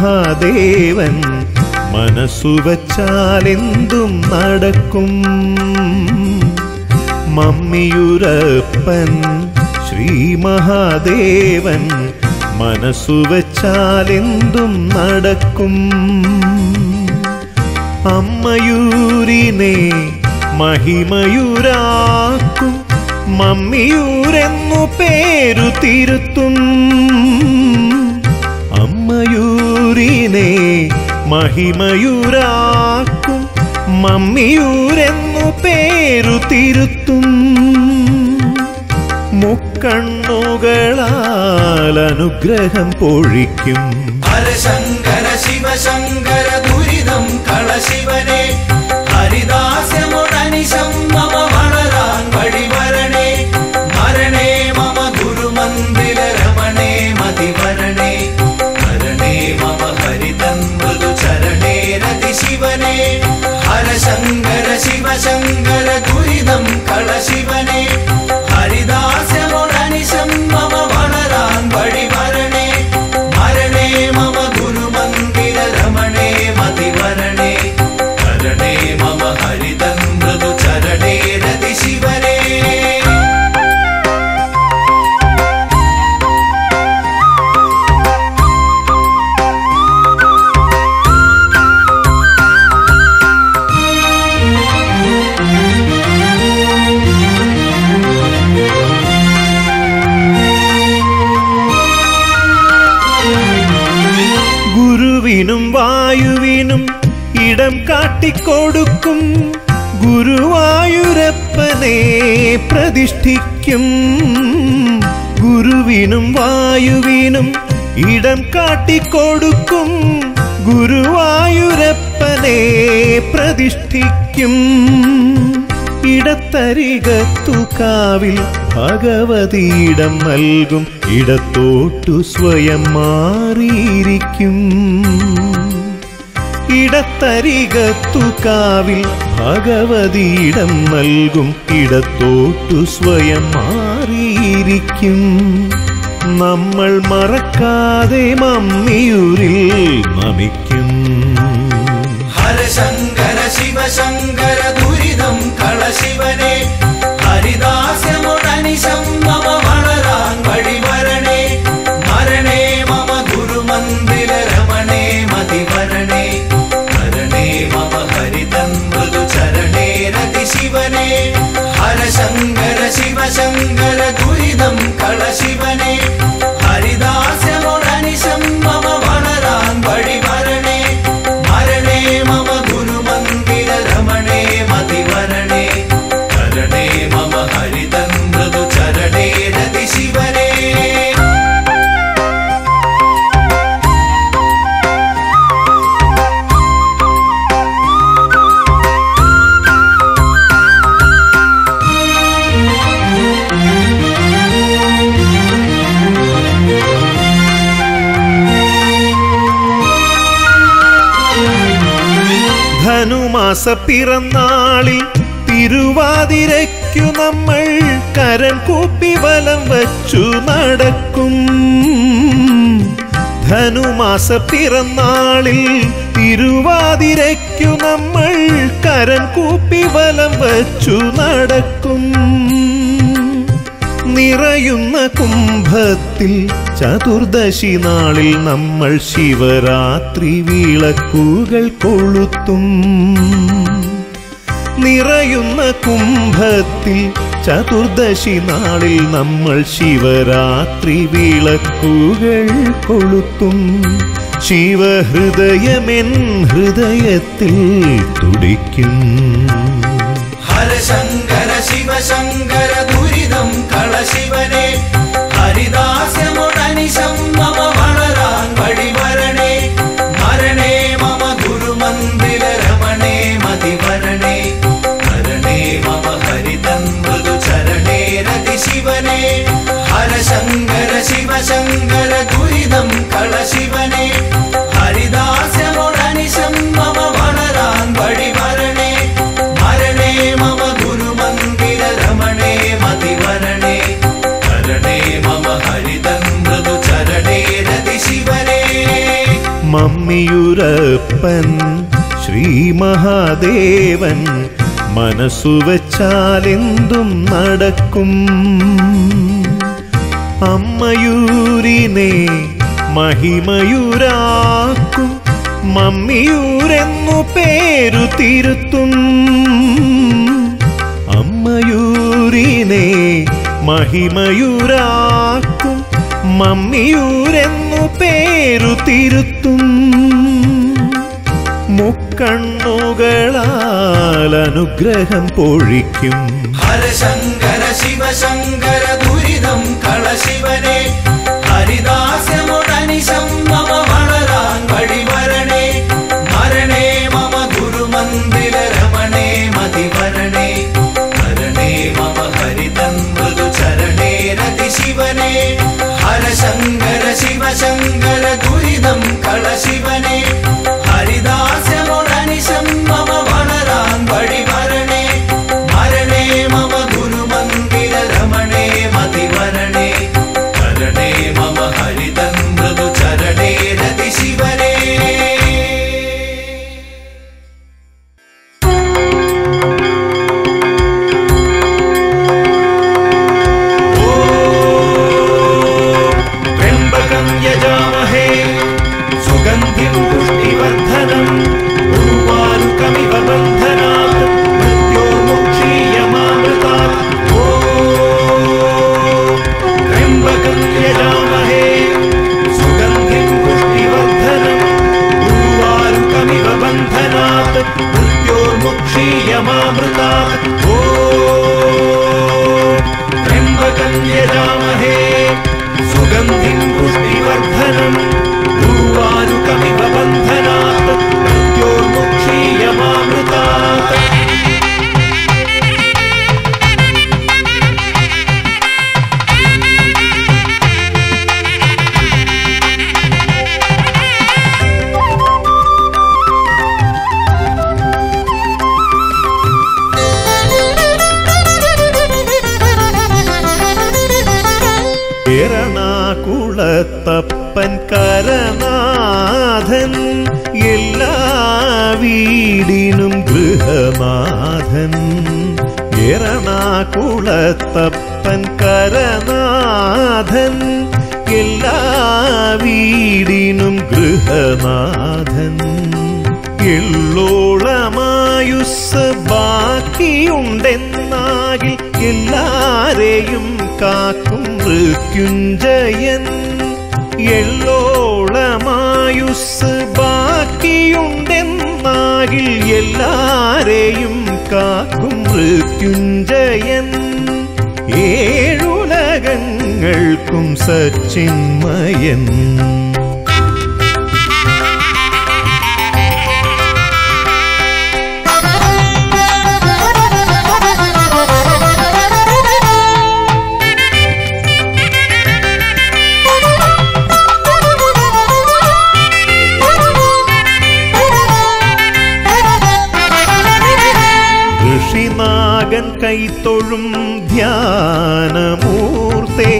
മഹാദേവൻ മനസ്സു വച്ചാലെന്തും നടക്കും. മമ്മിയുരപ്പൻ ശ്രീ മഹാദേവൻ മനസ്സു വച്ചാലെന്തും നടക്കും. അമ്മയൂരിനെ മഹിമയൂരാക്കും. മമ്മിയൂരെന്നു പേരു തിരുത്തും. മഹിമയൂരാക്കും മമ്മിയൂരെന്നു പേരു തിരുത്തും. മുക്കണ്ണുകളാൽ അനുഗ്രഹം പൊഴിക്കും. ഹരശങ്കര ശിവശങ്കര ദുരിതം കളശിവനെ हर सङ्गर शिव सङ्गर दुहिदं कर शिवने കാട്ടിക്കൊടുക്കും ഗുരുവായൂരപ്പനെ പ്രതിഷ്ഠിക്കും. ഗുരുവിനും വായുവിനും ഇടം കാട്ടിക്കൊടുക്കും. ഗുരുവായൂരപ്പനെ പ്രതിഷ്ഠിക്കും. ഇടത്തരികത്തു കാവിൽ ഭഗവതിയിടം നൽകും. ഇടത്തോട്ടു സ്വയം മാറിയിരിക്കും. ഇടത്തരികത്തു കാവിൽ ഭഗവതിയിടം നൽകും. ഇടത്തോട്ടു സ്വയം മാറിയിരിക്കും. നമ്മൾ മറക്കാതെ മമ്മിയൂരിൽ നമിക്കും. ഹരശങ്കര ശിവശങ്കര ദുരിതം കളശിവനെ ഹരിദാസ്യമുടനിശം പിറന്നാളിൽ തിരുവാതിരയ്ക്കു നമ്മൾ കരം കൂപ്പി വലം വച്ചു നടക്കും. ധനുമാസ പിറന്നാളിൽ തിരുവാതിരയ്ക്കു നമ്മൾ കരം കൂപ്പി വലം വച്ചു നടക്കും. നിറയുന്ന കുംഭത്തിൽ ചതുർദശി നാളിൽ നമ്മൾ ശിവരാത്രി വിളക്കുകൾ കൊളുത്തും. നിറയുന്ന കുംഭത്തിൽ ചതുർദശി നാളിൽ നമ്മൾ ശിവരാത്രി വിളക്കുകൾ കൊളുത്തും. ശിവഹൃദയമെൻ ഹൃദയത്തിൽ തുടിക്കും. ഹരശങ്കര മമ്മിയുരപ്പൻ ശ്രീ മഹാദേവൻ മനസ്സു വച്ചാലെന്തും നടക്കും. അമ്മയൂരിനെ മഹിമയൂരാക്കും മമ്മിയൂരെന്നു പേരു തിരുത്തും. അമ്മയൂരിനെ മഹിമയൂരാക്കും മമ്മിയൂരെന്നു പേരു തിരുത്തും. മുക്കണ്ണുകളാൽ അനുഗ്രഹം പൊഴിക്കും. ഹരശങ്കര ശിവശങ്കര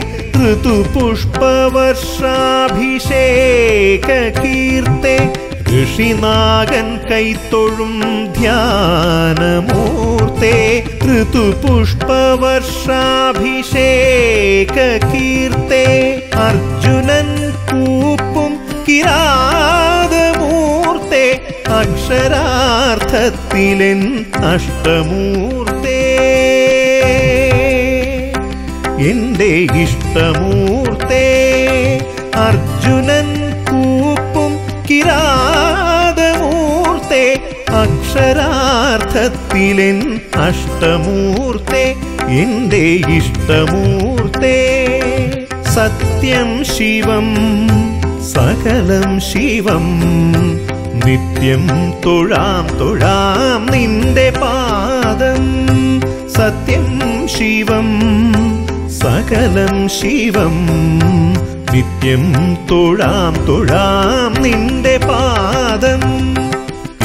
ധ്യാനമൂർത്തെ ഋതുപുഷ്പവർഷാഭിഷേക കീർത്തെ ഋഷിനാഗൻ കൈത്തൊഴും ധ്യാനമൂർത്തെ ഋതുപുഷ്പവർഷാഭിഷേക കീർത്തെ അർജുനൻ കൂപ്പും കിരാതമൂർത്തെ അക്ഷരാർത്ഥത്തിലെൻ അഷ്ടമൂർത്തേ എന്റെ ഇഷ്ടമൂർത്തേ അർജുനൻ കൂപ്പും കിരാതമൂർത്തേ അക്ഷരാർത്ഥത്തിലെൻ അഷ്ടമൂർത്തേ എന്റെ ഇഷ്ടമൂർത്തേ. സത്യം ശിവം സകലം ശിവം നിത്യം തൊഴാം തൊഴാം നിന്റെ പാദം. സത്യം ശിവം സകലം ശിവം. നിത്യം തൊഴാം തൊഴാം നിന്റെ പാദം.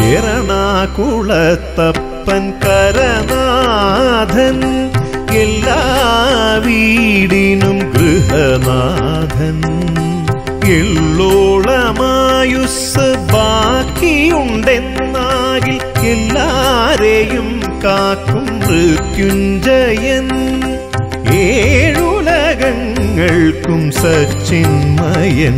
എറണാകുളത്തപ്പൻ കരനാഥൻ എല്ലാ വീടിനും ഗൃഹനാഥൻ. എള്ളോളമായുസ് ബാക്കിയുണ്ടെന്നാകിൽ എല്ലാരെയും കാക്കും മൃത്യുഞ്ജയൻ. ഞങ്ങൾക്കും സച്ചിന്മയൻ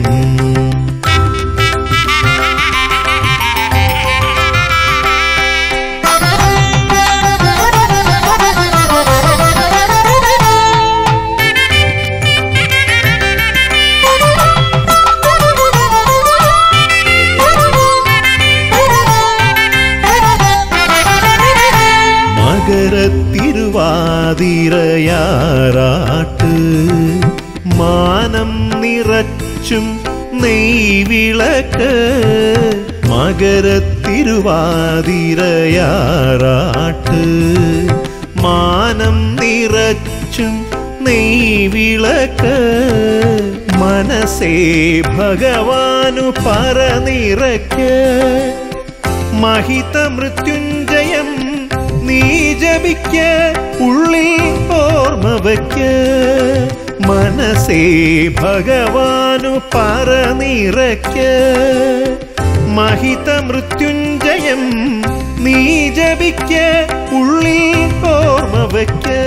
மகரத்திருவாதிர നിറച്ചും നെയ്വിളക്ക്. മകരത്തിരുവാതിരയാറാട്ട്. മാനം നിറച്ചും നെയ്വിളക്ക്. മനസ്സേ ഭഗവാനു പറനിറയ്ക്ക് മഹിത മൃത്യുഞ്ജയം നീ ജപിക്ക്. ഉള്ളിൽ ഓർമ്മ വയ്ക്ക്. മനസ്സേ ഭഗവാനു പറനിറയ്ക്ക്. മഹിത മൃത്യുഞ്ജയം നീ ജപിക്ക് ഉള്ളിൽ ഓർമ്മ വയ്ക്ക്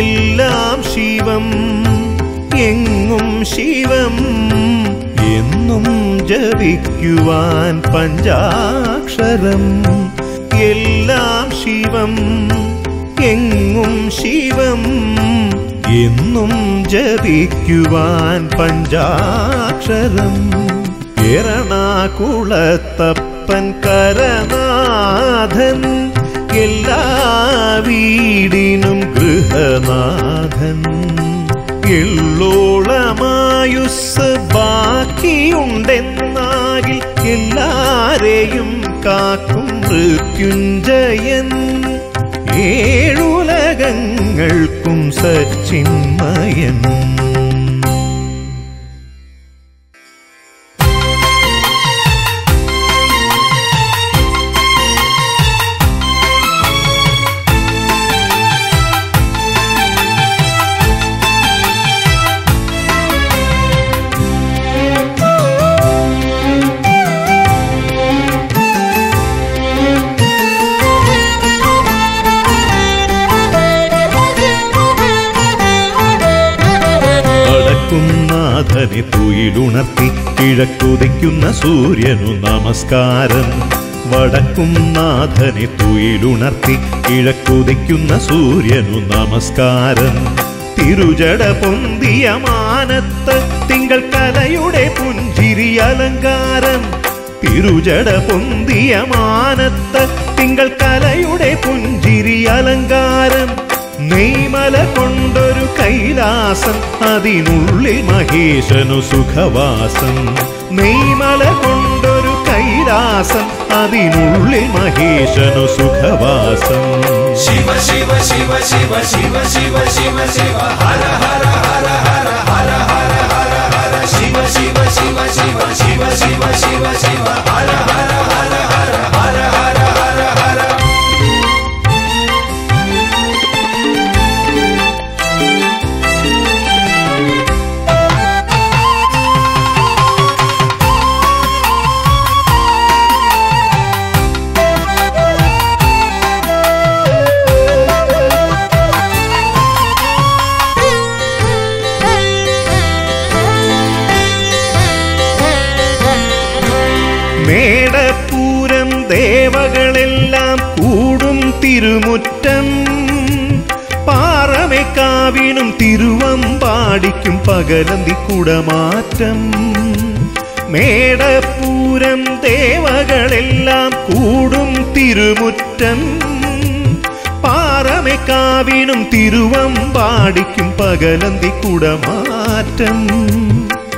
എല്ലാം ശിവം എങ്ങും ശിവം എന്നും ജപിക്കുവാൻ പഞ്ചാക്ഷരം. എല്ലാം ശിവം എങ്ങും ശിവം എന്നും ജപിക്കുവാൻ പഞ്ചാക്ഷരം. എറണാകുളത്തപ്പൻ കരനാഥൻ എല്ലാ വീടിനും ഗൃഹനാഥൻ. എള്ളോളമായുസ് ബാക്കിയുണ്ടെന്നാകിൽ എല്ലാരെയും കാക്കും മൃത്യുഞ്ജയൻ. താരങ്ങൾക്കും സച്ചിന്മയൻ കിഴക്കുതിക്കുന്ന സൂര്യനു നമസ്കാരം. വടക്കും നാഥനെ തുയിലുണർത്തി കിഴക്കുതിക്കുന്ന സൂര്യനു നമസ്കാരം. തിരുജട പൊന്തിയ മാനത്ത് തിങ്കൾ കലയുടെ പുഞ്ചിരി അലങ്കാരം. തിരുജട പൊന്തിയ മാനത്ത് തിങ്കൾ കലയുടെ പുഞ്ചിരി അലങ്കാരം. നെയ്മല കൊണ്ടൊരു കൈലാസം അതിനുള്ളിൽ മഹേശനു സുഖവാസം. നെയ്മല കൊണ്ടൊരു കൈലാസം അതിനുള്ളിൽ മഹേശനു സുഖവാസം ശിവ ശിവ ശിവ ശിവ ശിവ ശിവ ശിവ ശിവ ഹര ഹര ഹര ഹര ഹര ഹര ഹര ഹര ശിവ ശിവ ശിവ ശിവ ശിവ ശിവ ശിവ ശിവ ഹര ഹര ഹര ഹര ഹര ഹര ഹര ഹര പാറമേക്കാവിനും തിരുവമ്പാടിക്കും പകലന്തി കുടമാറ്റം. മേടപ്പൂരം ദേവകളെല്ലാം കൂടും തിരുമുറ്റം. പാറമേക്കാവിനും തിരുവമ്പാടിക്കും പകലന്തി കുടമാറ്റം.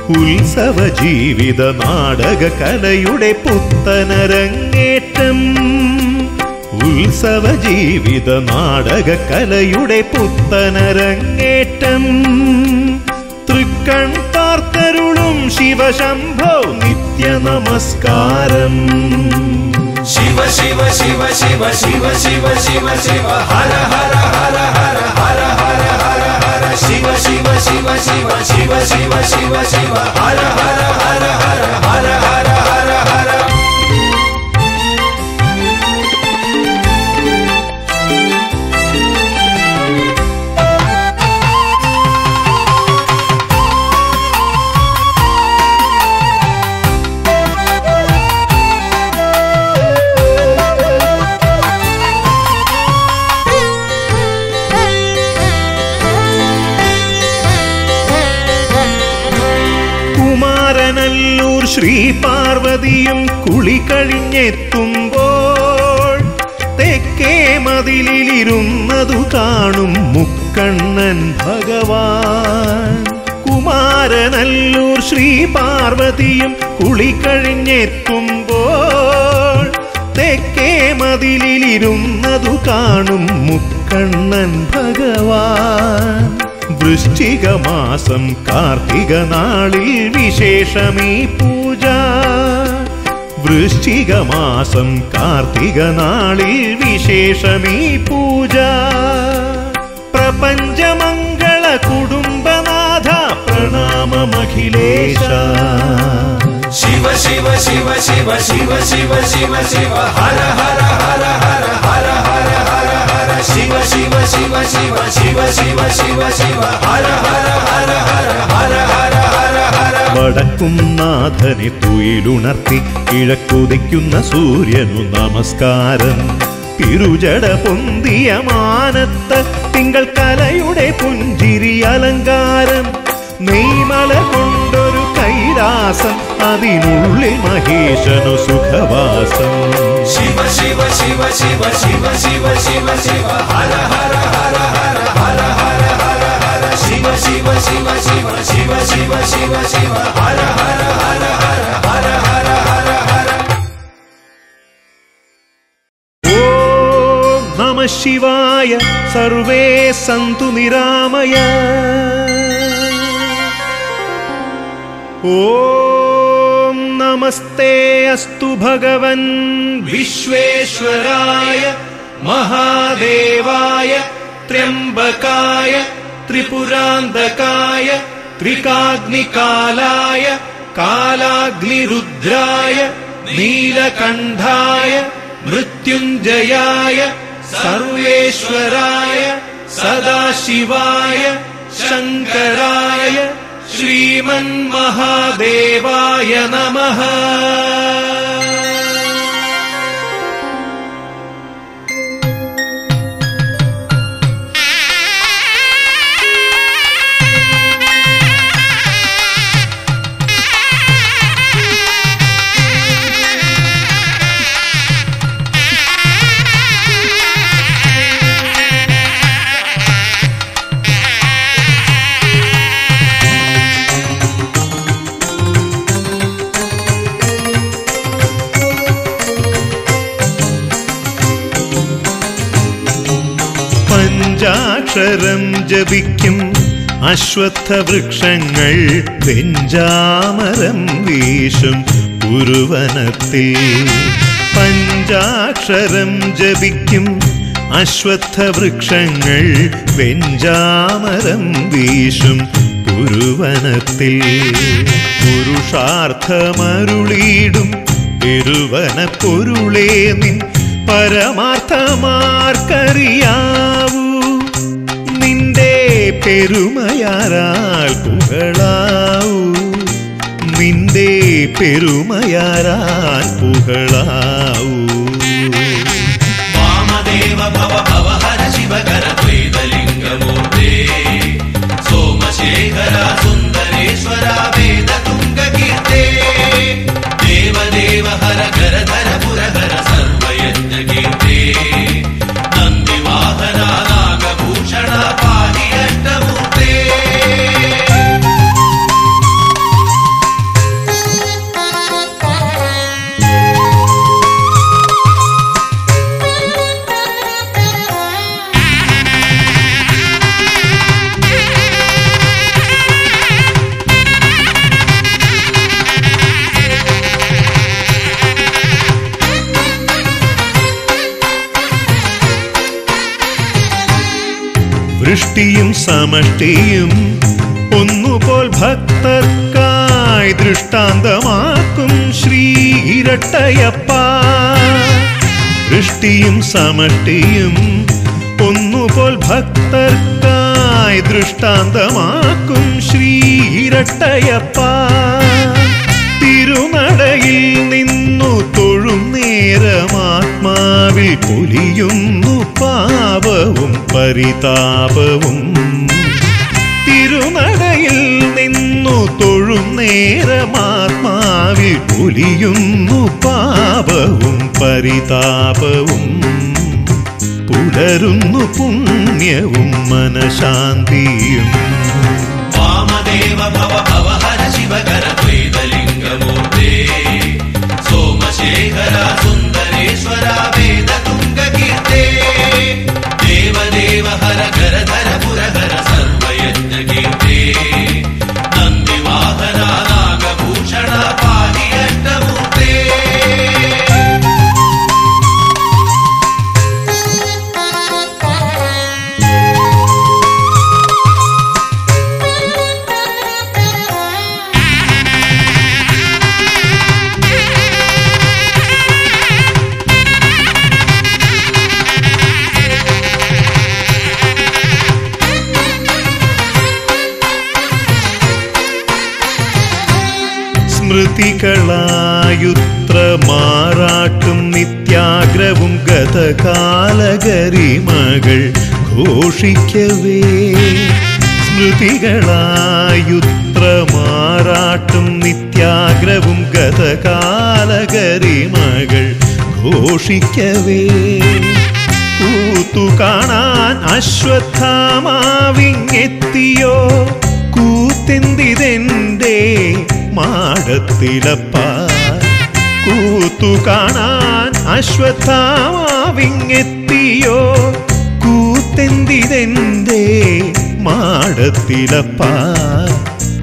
ഉത്സവ ജീവിത നാടക കലയുടെ പുത്തനരങ്ങേറ്റം. ഉത്സവ ജീവിത നാടക കലയുടെ പുത്തനരങ്ങേറ്റം തൃക്കൺ പാർത്തരുളും ശിവശംഭോ നിത്യ നമസ്കാരം ശിവ ശിവ ശിവ ശിവ ശിവ ശിവ ശിവ ശിവ ഹര ഹര ഹര ഹര ഹര ഹര ഹര ഹര ശിവ ശിവ ശിവ ശിവ ശിവ ശിവ ശിവ ശിവ ഹര ഹര ഹര ഹര ഹര ഹര ശ്രീ പാർവതിയും കുളി കഴിഞ്ഞെത്തുമ്പോൾ തെക്കേ മതിലിരുന്നതു കാണും മുക്കണ്ണൻ ഭഗവാൻ. കുമാരനല്ലൂർ ശ്രീ പാർവതിയും കുളി കഴിഞ്ഞെത്തുമ്പോൾ തെക്കേ മതിലിരുന്നതു കാണും മുക്കണ്ണൻ ഭഗവാൻ. വൃശ്ചിക മാസം കാർത്തിക നാളിൽ വിശേഷമീ പൂജ വൃശ്ചിക മാസം കാർത്തിക നാളിൽ വിശേഷമീ പൂജ പ്രപഞ്ചമംഗള കുടുംബനാഥ പ്രണാമമഖിലേശ ശിവ ശിവ ശിവ ശിവ ശിവ ശിവ ശിവ ശിവ ഹര ഹര ഹര ഹര ഹര ഹര ഹര ഹര ശിവ ശിവ ശിവ ശിവ ശിവ ശിവ ശിവ ശിവ ഹര ഹര ഹര ഹര ഹര ഹര ഹര ഹര വടക്കും നാഥനെ തുയിലുണർത്തി കിഴക്കുതിക്കുന്ന സൂര്യനു നമസ്കാരം. തിരുജട പൊന്തിയ മാനത്ത് തിങ്കൾ കലയുടെ പുഞ്ചിരി അലങ്കാരം. നെയ്മല കൊണ്ടൊരു കൈലാസം അതിനുള്ളിൽ മഹേശനു സുഖവാസം ശിവ ശിവ ശിവ ശിവ ശിവ ശിവ ശിവ ശിവ ഹര ഹര ഹര ഹര ഹര ഹര ഹര ഹര ശിവ ശിവ ശിവ ശിവ ശിവ ശിവ ശിവ ശിവ ഹര ഹര ഹര ഹര ഹര ഹര ഹര ഹര ഓം നമ ശിവായ സർവേ സന്തു നിരാമയ ॐ नमस्ते अस्तु भगवन् विश्वेश्वराय महादेवाय त्र्यम्बकाय त्रिपुरान्तकाय त्रिकाग्निकालाय कालाग्निरुद्राय नीलकण्ठाय मृत्युञ्जयाय सर्वेश्वराय सदाशिवाय शङ्कराय श्रीमन्महादेवाय नमः। അശ്വത്ഥ വൃക്ഷങ്ങൾ വെഞ്ചാമരം വീശും പുരുവനത്തിൽ പഞ്ചാക്ഷരം ജപിക്കും അശ്വത്ഥ വൃക്ഷങ്ങൾ വെഞ്ചാമരം വീശും പുരുവനത്തിൽ പുരുഷാർത്ഥമരുളീടും പെരുവന പൊരുളേ നിൻ പരമാർത്ഥമാർക്കറിയാവൂ. பெருமையாரால் புகழாவு நிந்தே பெருமையாரால் புகழாவு வாமதேவ பவ பவ ஹர சிவகர വൃഷ്ടിയും സമഷ്ടിയും ഒന്നുപോൽ ഭക്തർക്കായി ദൃഷ്ടാന്തമാക്കും ശ്രീ ഇരട്ടയപ്പ ദൃഷ്ടിയും സമഷ്ടിയും ഒന്നുപോൽ ഭക്തർക്കായി ദൃഷ്ടാന്തമാക്കും ശ്രീ ഇരട്ടയപ്പ തിരുനടയിൽ നേരമാത്മാവിൽ പൊലിയുന്നു പാപവും പരിതാപവും. തിരുനടയിൽ നിന്നു തൊഴും നേരമാത്മാവിൽ പൊലിയുന്നു പാപവും പരിതാപവും. പുലരുന്നു പുണ്യവും മനശാന്തിയും. Vamadeva ശിവകര ദ്വൈതലിംഗമൂർത്തേ Somashekara dara dara pura dara. സ്മൃതികളായുത്ര മാറാട്ടും നിത്യാഗ്രവും ഗതകാലകരിമകൾ ഘോഷിക്കവേ. സ്മൃതികളായുത്ര മാറാട്ടും നിത്യാഗ്രവും ഗതകാലകരിമകൾ ഘോഷിക്കവേ. കൂത്തു കാണാൻ അശ്വത്ഥാമാവിങ്ങെത്തിയോ? കൂത്തെന്തിതെന്റെ മാടത്തിലപ്പ. കൂത്തു കാണാൻ അശ്വത്ഥാവിങ്ങെത്തിയോ കൂത്തെന്തിതെന്റെ മാടത്തിലപ്പ.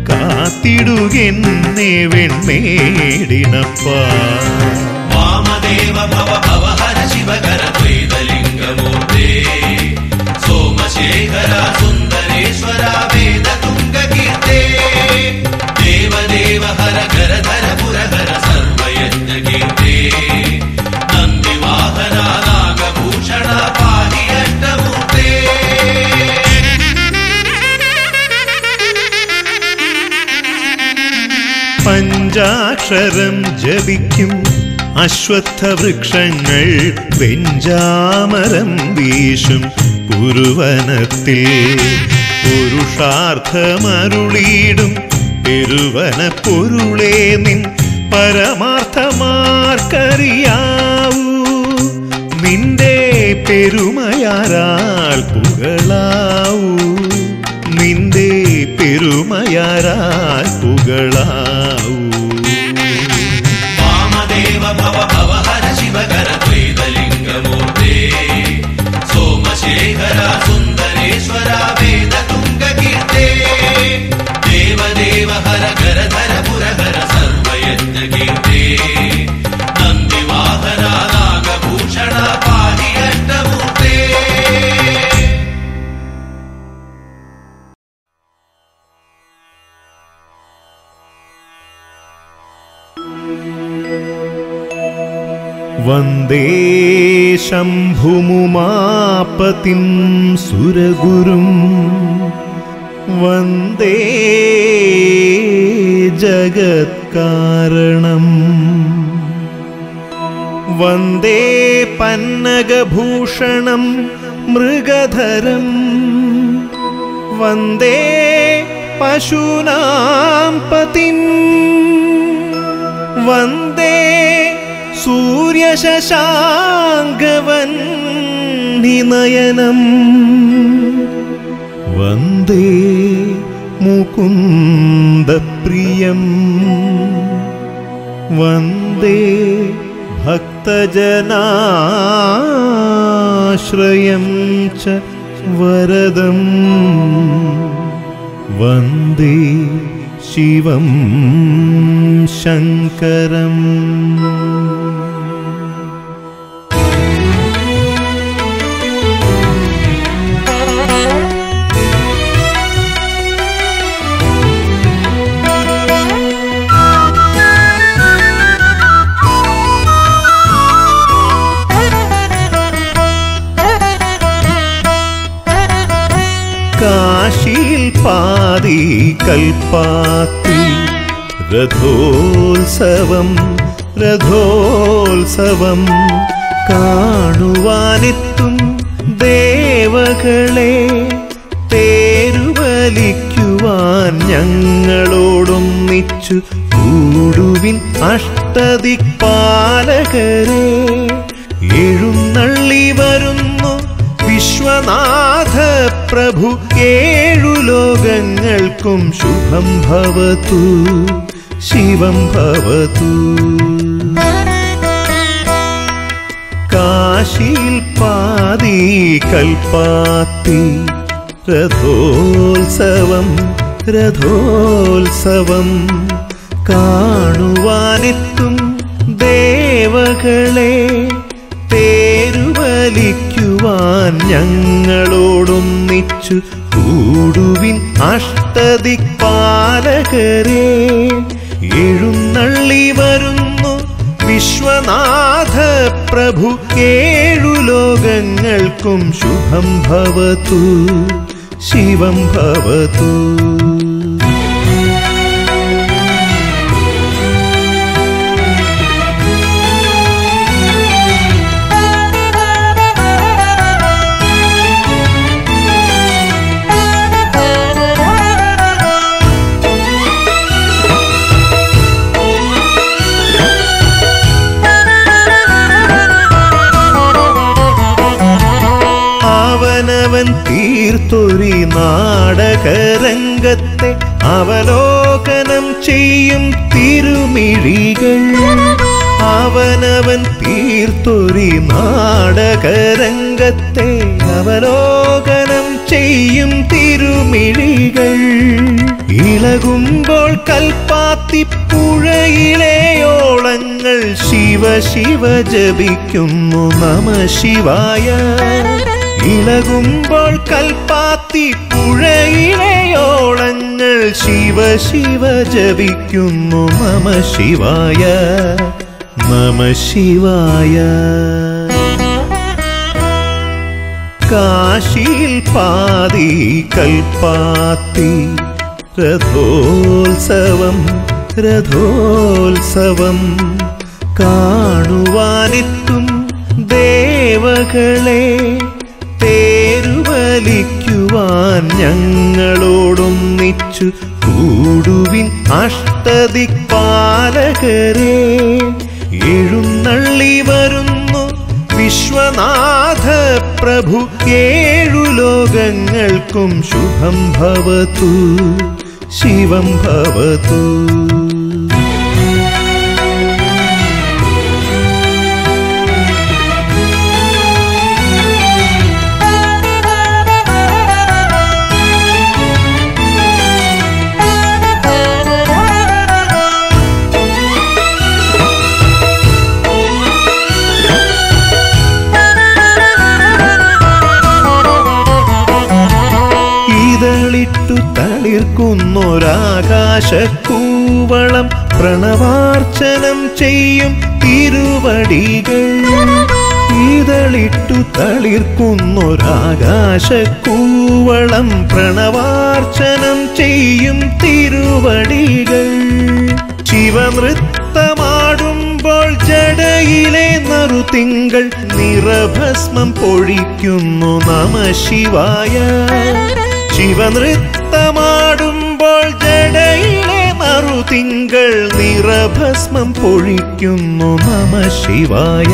കാത്തിടുകെന്നെ വെൺമേടിനപ്പ വാമദേവ ഭവ ഭവ ഹര ശിവകര ദ്വൈതലിംഗമൂർത്തേ പഞ്ചാക്ഷരം ജപിക്കും. അശ്വത്ഥവൃക്ഷങ്ങൾ വെഞ്ചാമരം വീശും പുരുവനത്തിൽ. പുരുഷാർത്ഥമരുളീടും പെരുവന പൊരുളേ നിൻ പരമാർത്ഥമാർക്കറിയാവൂ. നിന്റെ പെരുമയാരാൽ പുകളാവൂ. നിന്റെ പെരുമയാരാൽ പുകളാവൂ. शम्भुमुमापतिं सुरगुरुं वन्दे जगत्कारणम्। वन्दे पन्नगभूषणं मृगधरम् वन्दे पशूनां पशुनाम्पतिं वन्दे വന്ദേ സൂര്യശശാങ്കവന്നിനയനം വന്ദേ മുകുന്ദപ്രിയം. വന്ദേ ഭക്തജനാശ്രയം ച വരദം. വന്ദേ ശിവം ശങ്കരം. കാശിയിൽ പാതി കൽപ്പാത്തി. രഥോത്സവം രഥോത്സവം കാണുവാനെത്തും ദേവകളെ. തേരുവലിക്കുവാൻ ഞങ്ങളോടൊന്നിച്ചു കൂടുവിൻ അഷ്ടദിക്പാലകരെ. എഴുന്നള്ളി വരുന്നു വിശ്വനാഥ പ്രഭു ഏഴു ലോകങ്ങൾക്കും ശുഭം ഭവതു ശിവം ഭവതു. കാശിയിൽ പാതി കൽപ്പാത്തി രഥോത്സവം രഥോത്സവം കാണുവാനെത്തും ദേവകളെ ഞങ്ങളോടൊന്നിച്ചു കൂടുവിൻ അഷ്ടദിക്പാലകരെ എഴുന്നള്ളി വരുന്നു വിശ്വനാഥ പ്രഭു. ഏഴു ലോകങ്ങൾക്കും ശുഭം ഭവതു ശിവം ഭവതു. തീർത്തൊരി നാടകരംഗത്തെ അവലോകനം ചെയ്യും തിരുമിഴികൾ. അവനവൻ തീർത്തൊരി നാടകരംഗത്തെ അവലോകനം ചെയ്യും തിരുമിഴികൾ. ഇളകുമ്പോൾ കൽപ്പാത്തിപ്പുഴയിലെ ഓളങ്ങൾ ശിവ ശിവ ജപിക്കുന്നു നമ ശിവായ. ഇളകുമ്പോൾ കൽപ്പാത്തി പുഴയിലയോളങ്ങൾ ശിവ ശിവ ജപിക്കുന്നു മമ ശിവായ മമ ശിവായ. കാശിയിൽ പാതി കൽപ്പാത്തി രഥോത്സവം രഥോത്സവം കാണുവാനെത്തും ദേവകളെ. തേരുവലിക്കുവാൻ ഞങ്ങളോടൊന്നിച്ചു കൂടുവിൻ അഷ്ടദിക്പാലകരെ. എഴുന്നള്ളി വരുന്നു വിശ്വനാഥ പ്രഭു ഏഴു ലോകങ്ങൾക്കും ശുഭം ഭവതു ശിവം ഭവതു. തളിർക്കുന്നൊരാകാശക്കൂവളം പ്രണവാർച്ചനം ചെയ്യും തിരുവടികൾ. ഇതളിട്ടു തളിർക്കുന്നൊരാകാശക്കൂവളം പ്രണവാർച്ചനം ചെയ്യും തിരുവടികൾ. ശിവനൃത്തമാടുമ്പോൾ ജടയിലെ നറുതിങ്കൾ നിറഭസ്മം പൊഴിക്കുന്നു നമ ശിവായ. ജടയിലെ നറുതിങ്കൾ നിറഭസ്മം പൊഴിക്കുന്നു നമ ശിവായ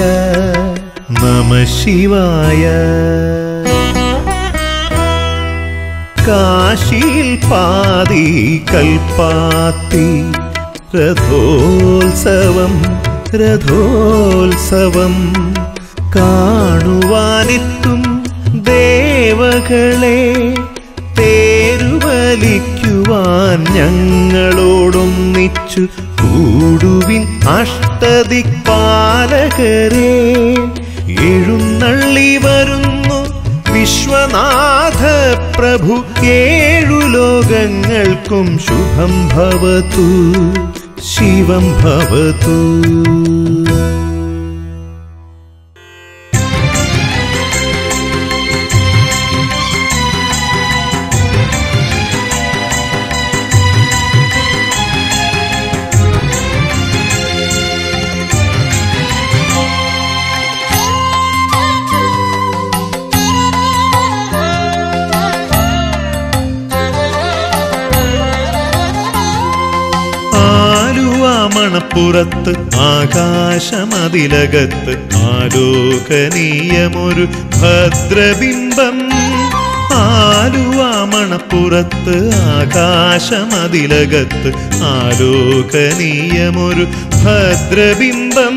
നമ ശിവായ. കാശിയിൽ പാതി കൽപ്പാത്തി രഥോത്സവം രഥോത്സവം കാണുവാനെത്തും ദേവകളെ ഞങ്ങളോടൊന്നിച്ചു കൂടുവിൻ അഷ്ടദിക്പാലകരെ. എഴുന്നള്ളി വരുന്നു വിശ്വനാഥ പ്രഭു ഏഴു ലോകങ്ങൾക്കും ശുഭം ഭവതു ശിവം ഭവതു ും. ആലുവാമണപ്പുറത്ത് ആകാശമതിലകത്ത് ആലോകനീയമൊരു ഭദ്രബിംബം. ആലുവാമണപ്പുറത്ത് ആകാശമതിലകത്ത് ആലോകനീയമൊരു ഭദ്രബിംബം.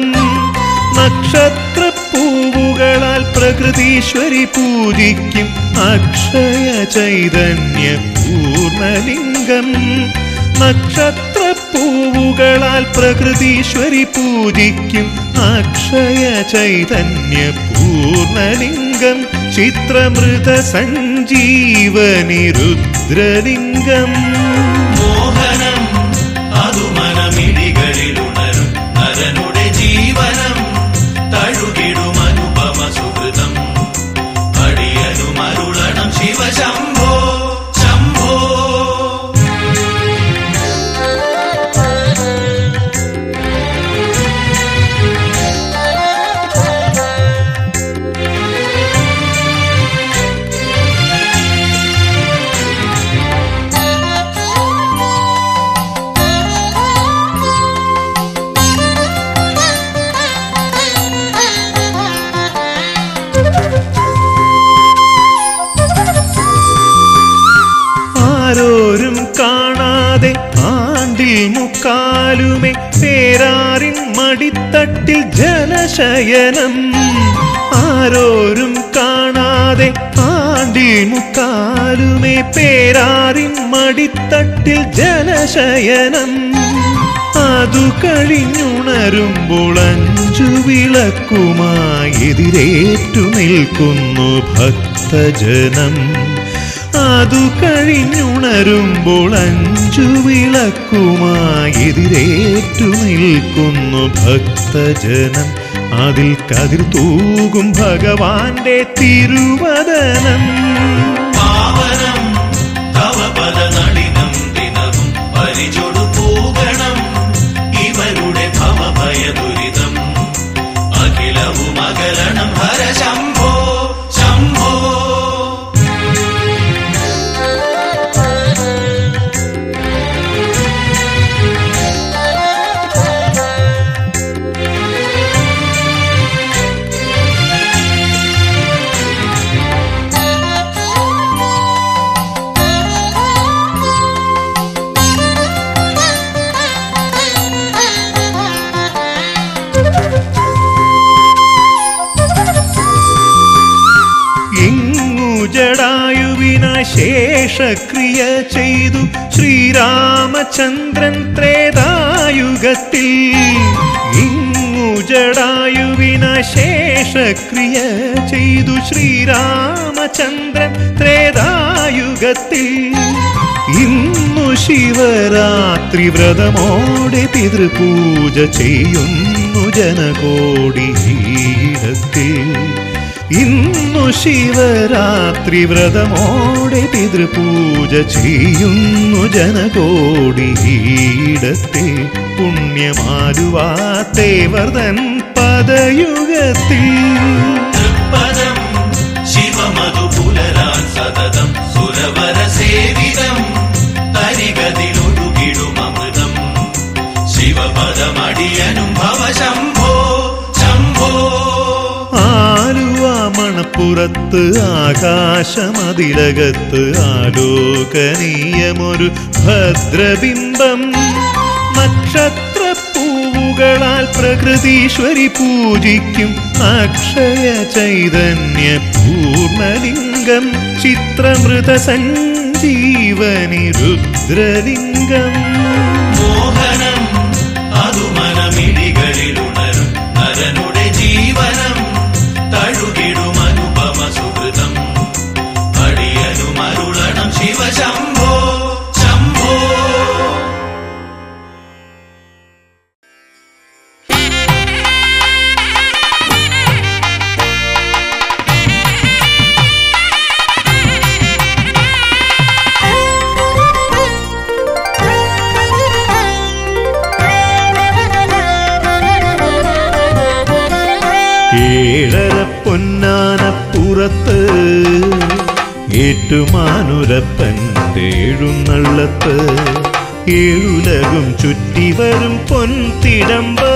നക്ഷത്ര പൂവുകളാൽ പ്രകൃതീശ്വരി പൂജിക്കും അക്ഷയ ചൈതന്യ പൂർണലിംഗം. നക്ഷത്രപ്പൂവുകളാൽ പ്രകൃതീശ്വരി പൂജിക്കും. അക്ഷയ ചൈതന്യ പൂർണലിംഗം ചിത്രമൃത സഞ്ജീവനി രുദ്രലിംഗം. മടിത്തട്ടിൽ ജനശയനം ആരോരും കാണാതെ ആണ്ടി മുക്കാലുമേ പേരാറിൻ മടിത്തട്ടിൽ ജനശയനം. അതു കഴിഞ്ഞുണരുമ്പോൾ അഞ്ചു വിളക്കുമായി എതിരേറ്റു നിൽക്കുന്നു ഭക്തജനം. അതു കഴിഞ്ഞുണരുമ്പോൾ അഞ്ചു വിളക്കുമായി എതിരേറ്റു നിൽക്കുന്നു ഭക്തജനം. അതിൽ കതിർ തൂകും ഭഗവാന്റെ തിരുവദനം. പാവനം ദിനവും ഭവഭയ ദുരിതം അഖിലവും അകലണം ഹര ശേഷക്രിയ ചെയ്തു ശ്രീരാമചന്ദ്രൻ ത്രേതായുഗത്തിൽ. ഇങ്ങു ജടായുവിനായി ശേഷക്രിയ ചെയ്തു ശ്രീരാമചന്ദ്രൻ ത്രേതായുഗത്തിൽ. ഇന്നു ശിവരാത്രി വ്രതമോടെ പിതൃപൂജ ചെയ്യുന്നു ജനകോടി ഈടത്തിൽ. ഇന്നു ശിവരാത്രി വ്രതമോടെ പിതൃപൂജ ചെയ്യുന്നു ജനകോടി ഈടത്തെ പുണ്യമാരുവാത്തേ വർദ്ധൻ പദയുഗത്തിൽ. തൃപ്പദം ആലുവാമണപ്പുറത്ത് ആകാശമതിലകത്ത് ആലോകനീയമൊരു ഭദ്രബിംബം. നക്ഷത്രപ്പൂവുകളാൽ പ്രകൃതീശ്വരി പൂജിക്കും അക്ഷയ ചൈതന്യ പൂർണലിംഗം ചിത്രമൃത സഞ്ജീവനി രുദ്രലിംഗം. ഏഴര പൊന്നാനപ്പുറത്ത് ഏറ്റുമാനുരപ്പൻ എഴുന്നള്ളത്ത് ഏഴുലകും ചുറ്റിവരും പൊൻതിടമ്പ്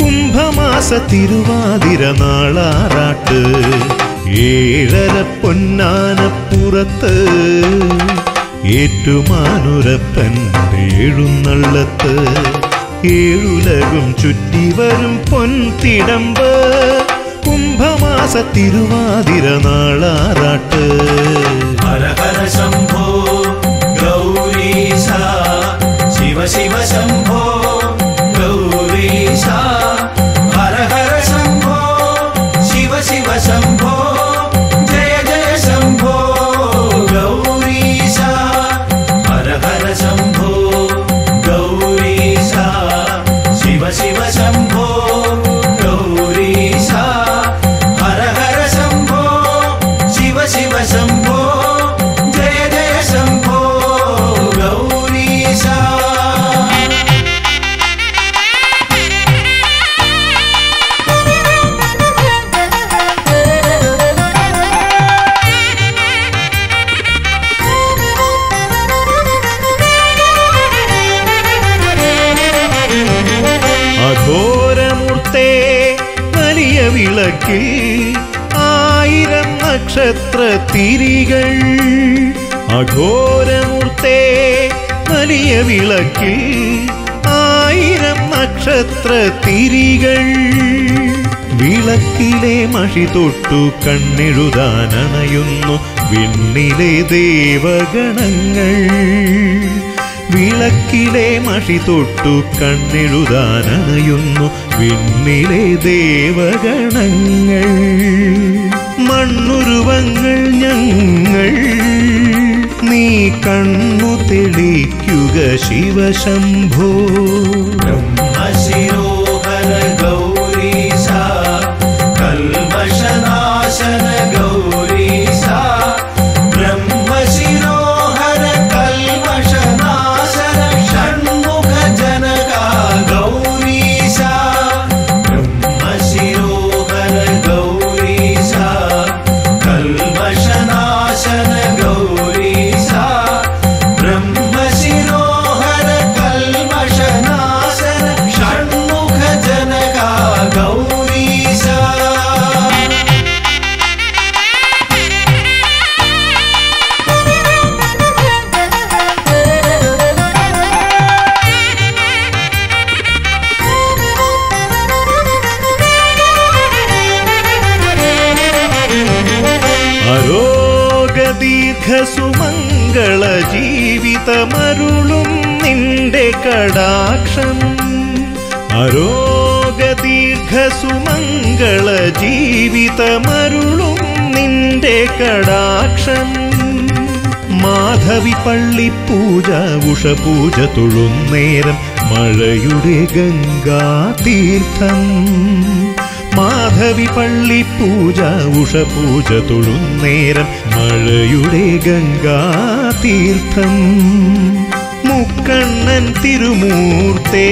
കുംഭമാസ തിരുവാതിര നാളാറാട്ട് ഏഴര പൊന്നാനപ്പുറത്ത് ഏറ്റുമാനുരപ്പൻ എഴുന്നള്ളത്ത് ഏഴുലകും ചുറ്റിവരും പൊൻതിടമ്പ് കുംഭമാസ തിരുവാതിര നാളാറാട്ട്. ശംഭോ ഗൗരീശ ശിവ ശിവ ശംഭോ. മഷി തൊട്ടു കണ്ണെഴുതാനണയുന്നു വിണ്ണിലെ ദേവഗണങ്ങൾ. വിളക്കിലെ മഷി തൊട്ടു കണ്ണെഴുതാനണയുന്നു വിണ്ണിലെ ദേവഗണങ്ങൾ. മണ്ണുരുവങ്ങൾ ഞങ്ങൾ നീ കണ്ണു തെളിക്കുക ശിവശംഭോ. ബ്രഹ്മശിരോഹര പൂജ ഉഷപൂജ തൊഴുന്നേരം മഴയുടെ ഗംഗാതീർത്ഥം മാധവി പള്ളി പൂജ ഉഷപൂജ തൊഴുന്നേരം മഴയുടെ ഗംഗാതീർത്ഥം മുക്കണ്ണൻ തിരുമൂർത്തേ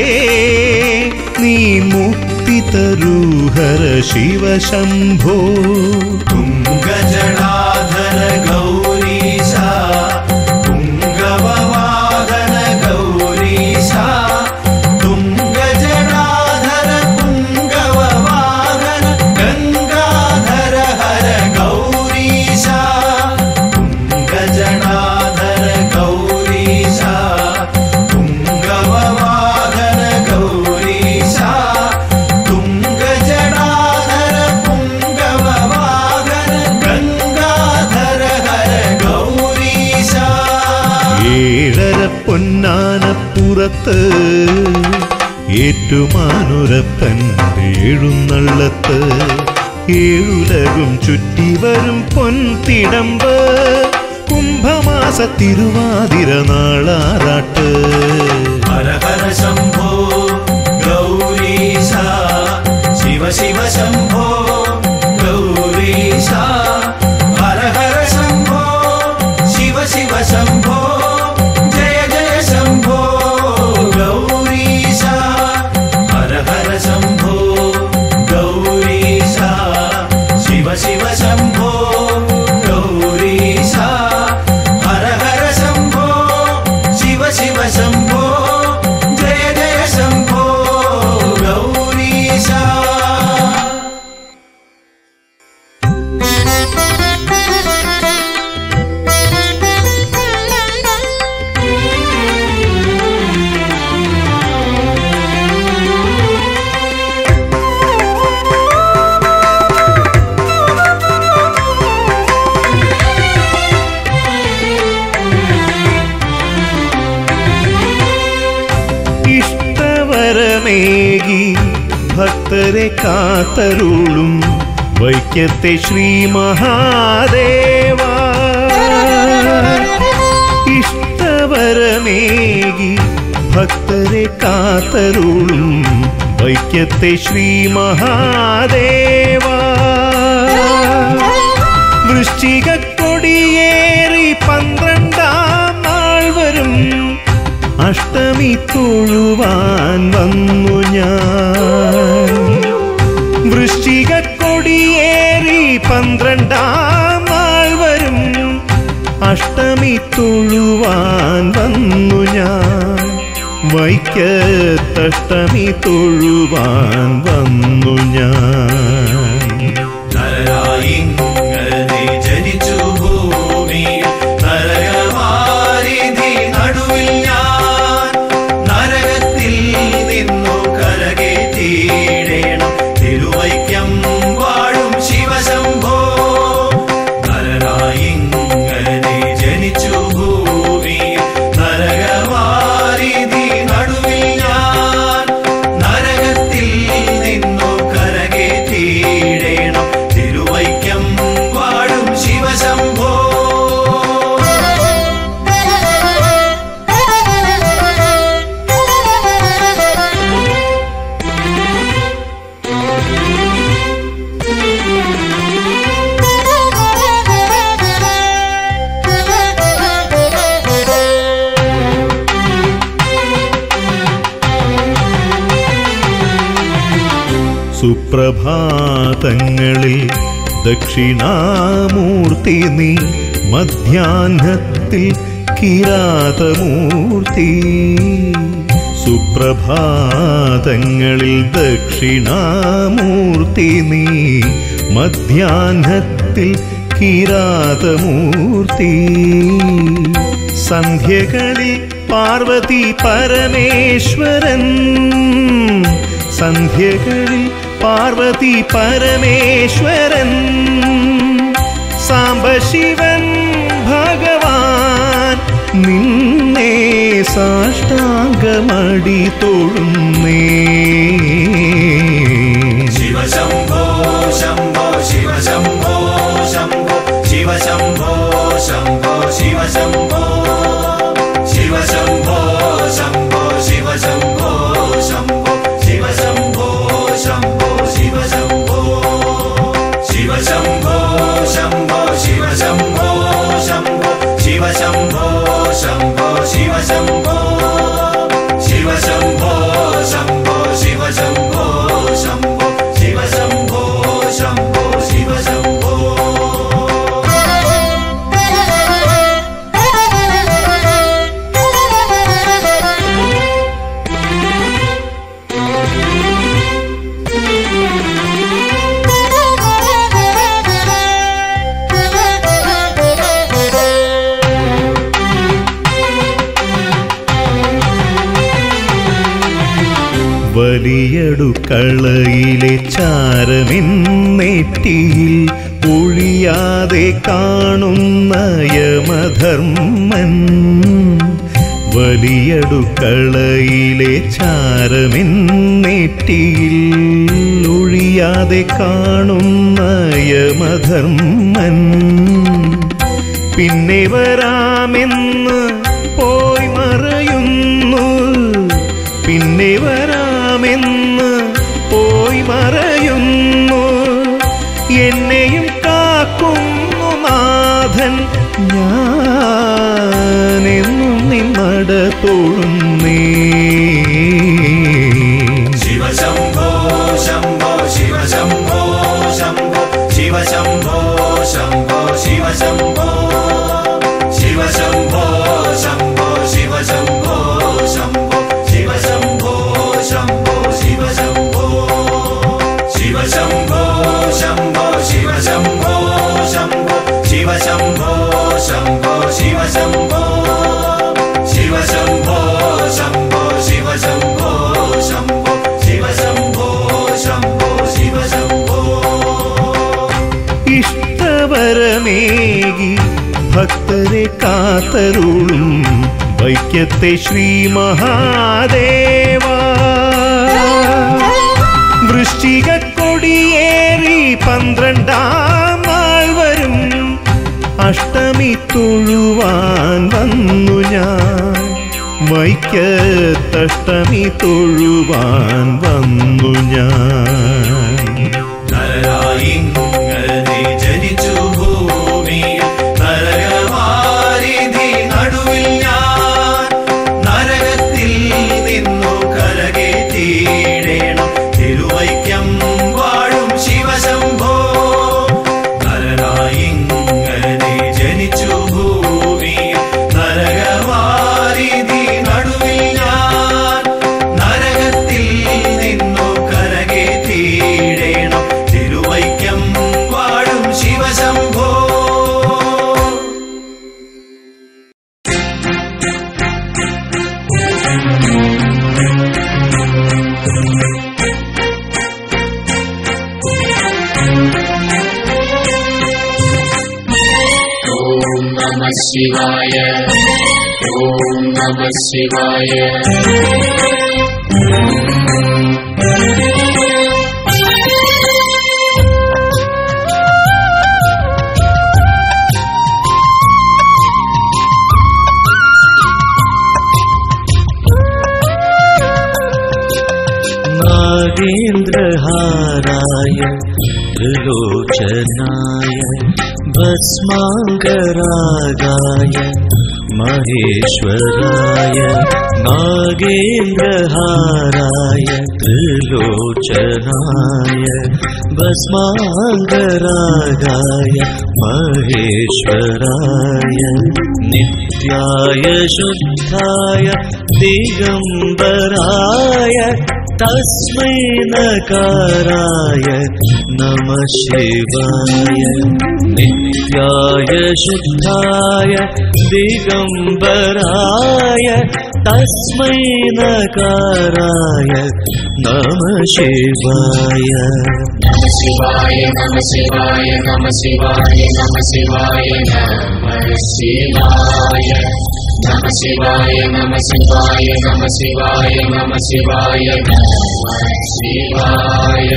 നീ മുക്തി തരൂഹര ശിവശംഭോ തുംഗജടാധര ഗൗരീശ പൊന്നാനപ്പുറത്ത് ഏറ്റുമാനുരത്തൻ എഴുന്നള്ളത്ത് ഏഴുലകും ചുറ്റി വരും പൊൻതിടമ്പ് കുംഭമാസ തിരുവാതിര നാളാറാട്ട്. ശിവ ശിവ ശംഭോ ഗൗരീശ. ഹര ഹര ശംഭോ ശിവ ശിവ ശംഭോ. കാത്തരുളും. വൈക്കത്തെ ശ്രീ മഹാദേവ. ഇഷ്ടവരമേകി ഭക്തരെ കാത്തരുളും. വൈക്കത്തെ ശ്രീ മഹാദേവ. വൃശ്ചിക കൊടിയേറി പന്ത്രണ്ടാം നാൾ വരും. അഷ്ടമി തൊഴുവാൻ വന്നു ഞാൻ. വൃശ്ചിക കൊടിയേറി പന്ത്രണ്ടാം നാൾ വരും. അഷ്ടമി തൊഴുവാൻ വന്നു ഞാൻ. വൈക്കത്തഷ്ടമി തൊഴുവാൻ വന്നു ഞാൻ. സുപ്രഭാതങ്ങളിൽ ദക്ഷിണാമൂർത്തി നീ മധ്യാഹ്നത്തിൽ കിരാതമൂർത്തി. സുപ്രഭാതങ്ങളിൽ ദക്ഷിണാമൂർത്തി നീ മധ്യാഹ്നത്തിൽ കിരാതമൂർത്തി. സന്ധ്യകളിൽ പാർവതി പരമേശ്വരൻ സന്ധ്യകളിൽ പാർവതി പരമേശ്വരൻ സാംബശിവൻ ഭഗവാൻ നിന്നെ സാഷ്ടാംഗമടി തൊഴുന്നേ ശിവശംഭോ ശംഭോ ശിവശംഭോ ശംഭോ ശിവശംഭോ ശംഭോ ശിവശംഭോ ശിവശംഭോ जीव വലിയടുക്കളയിലെ ചാരമെന്നേറ്റിയിൽ ഒഴിയാതെ കാണുന്ന യമധർമ്മൻ. വലിയടുക്കളയിലെ ചാരമെന്നേറ്റിയിൽ ഒഴിയാതെ കാണുന്ന യമധർമ്മൻ. പിന്നെ വരാമെന്ന് dân nhớ കാത്തരുളും വൈക്കത്തെ ശ്രീ മഹാദേവ. വൃശ്ചിക കൊടിയേറി പന്ത്രണ്ടാം നാൾ വരും. അഷ്ടമി തൊഴുവാൻ വന്നു ഞാൻ. വൈക്കത്തഷ്ടമി തൊഴുവാൻ വന്നു ഞാൻ. शिवाय। ॐ नमः शिवाय। नागेन्द्रहाराय त्रिलोचनाय भस्माङ्गरागाय महेश्वराय नागेन्द्रहाराय त्रिलोचनाय भस्माङ्गरागाय महेश्वराय नित्याय शुद्धाय दिगम्बराय तस्मै नकाराय नमः शिवाय। नित्याय शुद्धाय दिगम्बराय तस्मै नकाराय। नमः शिवाय। नमः शिवाय नमः शिवाय शिवाय नमः शिवाय नमः शिवाय। नमः शिवाय नमः शिवाय शिवाय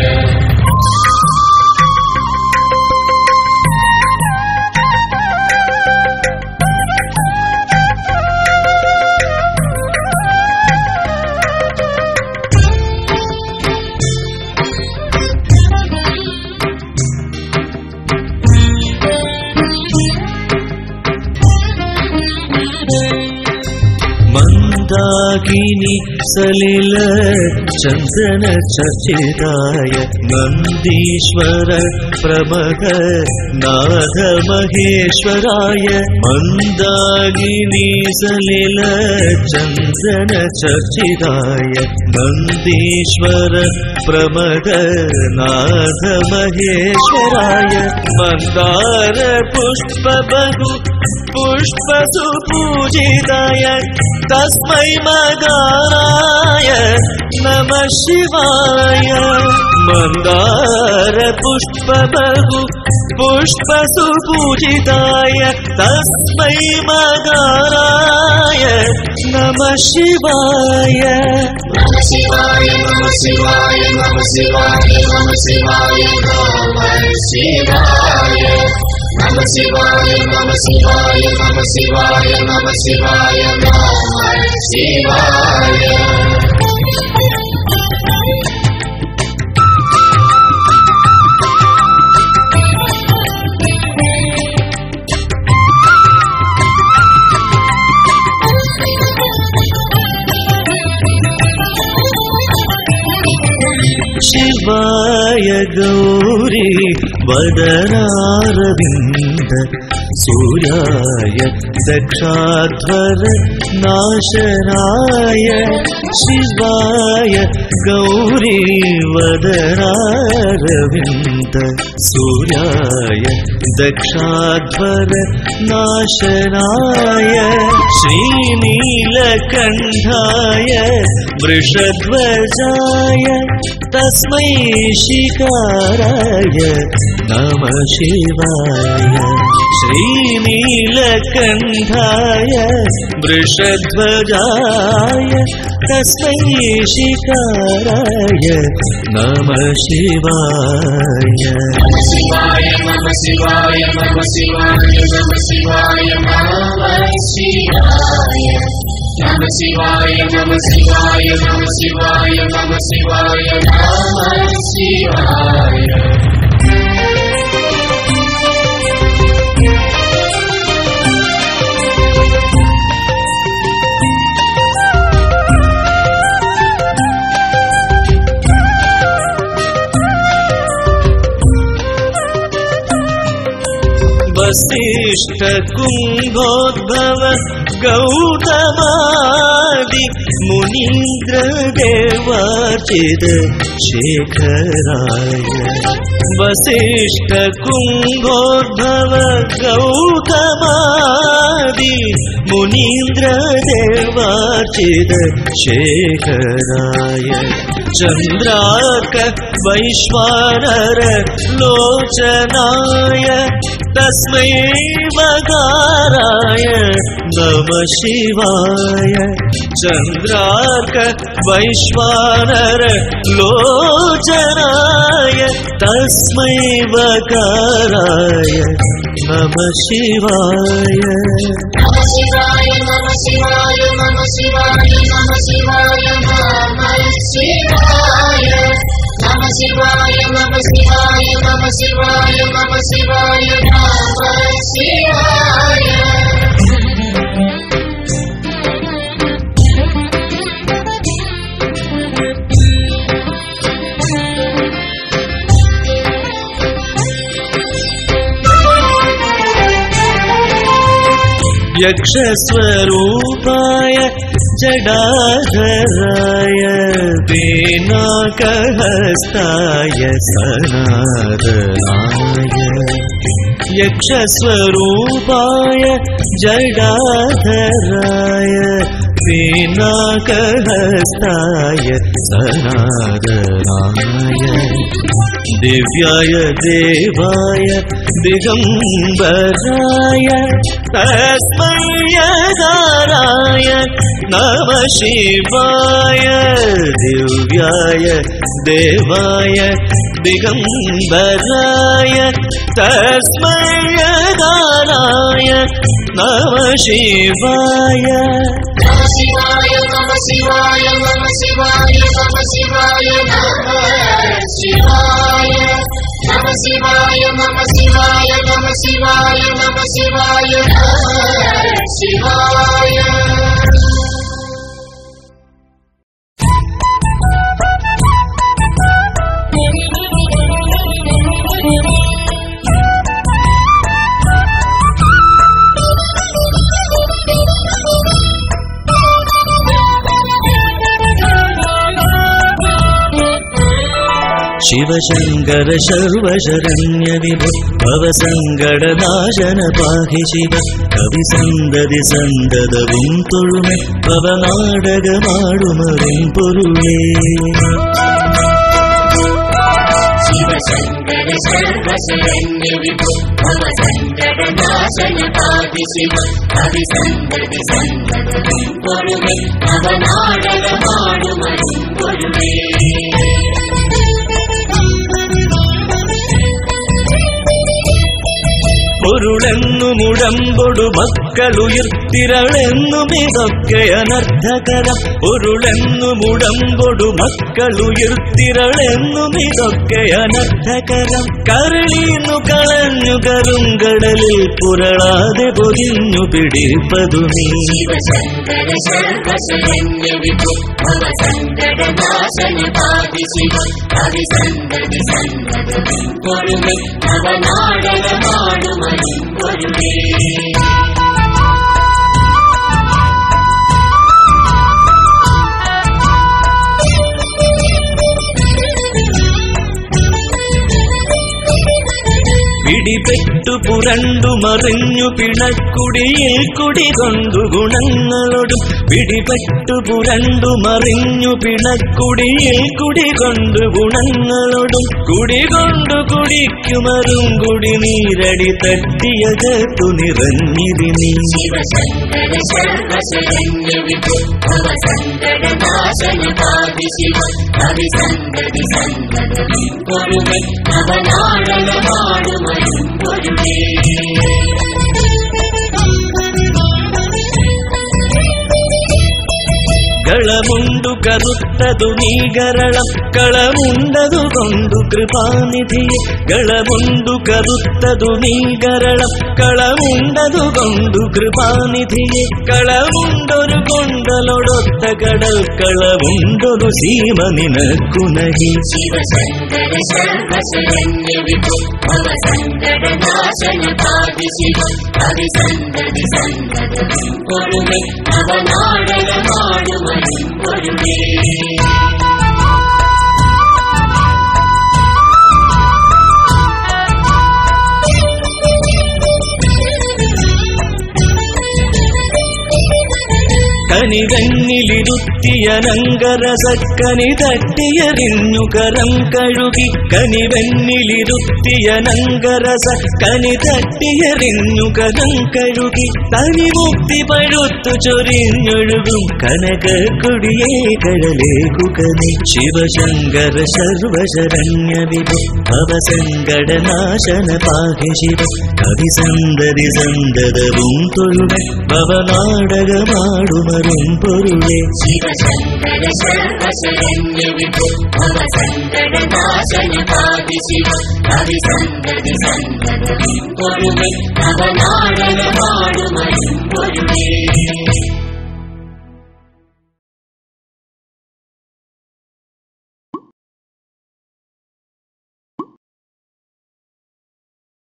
मन्दाकिनी सलिल चन्दन चर्चिताय नन्दीश्वर प्रमद नाथ महेश्वराय मन्दाकिनी सलिल चन्दन चर्चिताय नन्दीश्वर प्रमद नाथ महेश्वराय मन्दार पुष्प बहु पुष्पसुपूजिताय तस्मै मदाराय नमः शिवाय। मन्दार पुष्प बहु पुष्पसुपूजिताय तस्मै मदाराय नमः शिवाय। नमः शिवाय नमः शिवाय नमः शिवाय नमः शिवाय नमः शिवाय Namah Shivaya, Namah Shivaya, Namah Shivaya, Namah Shivaya, Namah Shivaya. Shivaya Gauri वदनारविन्द सूर्याय दक्षाध्वर नाशनाय शिवाय गौरी वदनारविन्द सूर्याय दक्षाध्वर नाशनाय श्रीनीलकण्ठाय वृषध्वजाय तस्मै शिकाराय नमः शिवाय श्रीनीलकण्ठाय वृषध्वजाय तस्मै शिकाराय नमः शिवाय। शिवाय नम शिवाय नम शिवाय नम शिवाय शिवाय। नम शिवाय नम शिवाय नम शिवाय नम शिवाय नम शिवाय वसिष्ठकुम्भोद्भव गौतमादि मुनीन्द्रदेवार्चित शेखराय। वसिष्ठकुम्भोद्भव गौतमादि मुनीन्द्रदेवार्चित शेखराय। चन्द्राक वैश्वानर लोचनाय तस्मै वकाराय नमः शिवाय। चन्द्रार्क वैश्वानर लोचनाय तस्मै वकाराय नमः शिवाय। शिवाय नम शिवाय नम शिवाय नम शिवाय नम शिवाय நம சிவாய நம சிவாய நம சிவாய நம சிவாய நம சிவாய यक्षस्वरूपाय जडाधराय हराय सनादनाय यक्षस्वरूपाय जडाधराय हराय सनादनाय दिव्याय देवाय दिगम्बराय तस्मय्यगाराय नमः शिवाय दिव्याय देवाय दिगम्बराय तस्मय्यगाराय नमः शिवाय शिवाय नम शिवाय नम शिवाय नम शिवाय नम शिवाय नम शिवाय नम शिवाय। शिवाय शिवशङ्कर शर्वशरण्यविभ भवसङ्गडनाशन पाहि शिव कविसन्दति सन्ददवुं तुळुमे भवनाडगमाडुमरुं पुरुमे शिवशङ्करशर्वशरण्यविभु भवसङ्गडनाशन पाहि शिव कविसन्दति सन्ददवुं सन्ददविन् भवनाडगमाडुमरुं नाडुमीव പൊരുളെന്നു മുഴമ്പൊടു മക്കളുയിർത്തിരളെന്നും ഇതൊക്കെ അനർഥകരം പൊരുളെന്നു മുഴമ്പൊടു മക്കളുയിർത്തിരളെന്നും ഇതൊക്കെ അനർഥകരം കരളീന്നു കളഞ്ഞു കരുങ്കടലിൽ പുരളാതെ പൊതിഞ്ഞു പിടിപ്പതു നീ. Shankara Shankara with me. പിടിപെട്ടു പുരണ്ടു മറിഞ്ഞു പിണക്കുടിയിൽ കുടികൊണ്ടു ഗുണങ്ങളോടും. പിടിപെട്ടു പുരണ്ടു മറിഞ്ഞു പിണക്കുടിയിൽ കുടികൊണ്ടു ഗുണങ്ങളോടും. കുടികൊണ്ടു കുടിക്കുമരും കുടി നീരടി തട്ടിയകത്തു ചേർത്തു ശിവശങ്കര ശർവശരണ്യ വിഭു ഭവ സങ്കട നാശന പാതി മാടുമയും പൊരുമേ കളമുണ്ടു കറുത്തതു നീകരളം കളമുണ്ടതു കൊണ്ടു കൃപാനിധിയെ കളമുണ്ടു കറുത്തതു നീകരളം കളമുണ്ടതു കൊണ്ടു കൃപാനിധിയെ കളമുണ്ടൊരു കൊണ്ടലൊടൊത്ത കടൽ കളമുണ്ടൊരു സീമ നിനക്കുനഹി ശിവശങ്കര ശർവശരണ്യ വിഭു ഭവ സങ്കട നാശന പാതി ശിവ കവി സന്തതി നവനാടന മാടുമയും നങ്കരസക്കനി തട്ടിയെറിഞ്ഞു കരം കഴുകി കനി തട്ടിയെറിഞ്ഞു കരം കഴുകി തനി മുക്തി പഴുത്തു ചൊരിഞ്ഞൊഴുകും കനക കൊടിയേ കടലേകുകനെ ശിവശങ്കര സർവശരണ്യ വിഭു ഭവസങ്കടനാശന പാഹി ശിവ. കവി സന്തതി സന്തതവും തൊഴുക ഭവനാടകമാടുമരും പൊരുളെ ശിവശങ്കര ശർവശരണ്യ വിഭു ഭവ സങ്കട നാശന പാതി ശിവ കവി സന്തതി സന്തതം പൊരുമേ നവനാടന മാടുമയും പൊരുമേ